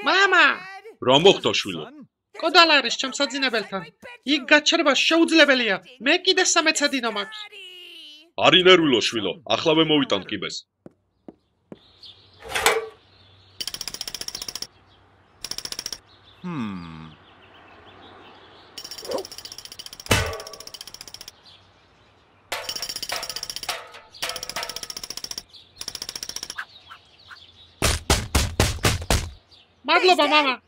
მამა რა მოხდა შვილო? კოდალა არის ჩემს საძინებელთან იქ გაჩერება შეუძლებელია. მე კიდე სამეცადინო მაქვს არი ნერვილო შვილო, ახლავე მოვიტან Bán 吧，妈妈